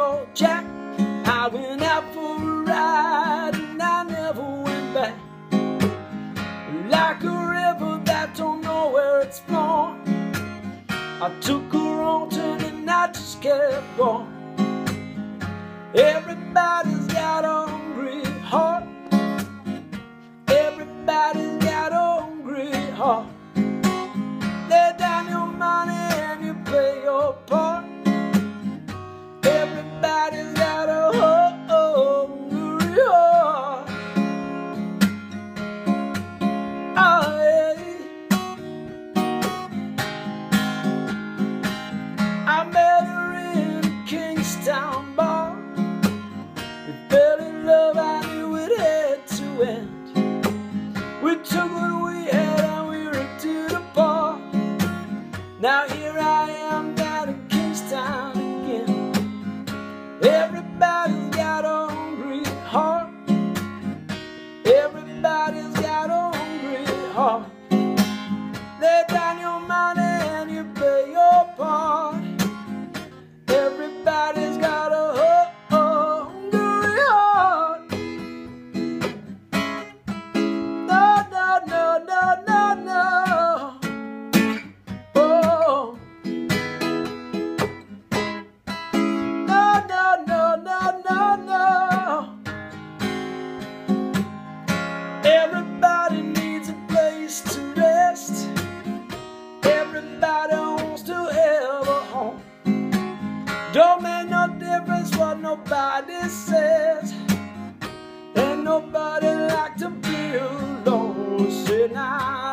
more Jack. I went out for a ride and I never went back. Like a river that don't know where it's flowing. I took a wrong turn and I just kept going. Everybody's got a hungry heart. Lay down your money Don't make no difference what nobody says. Ain't nobody like to be alone. Say now,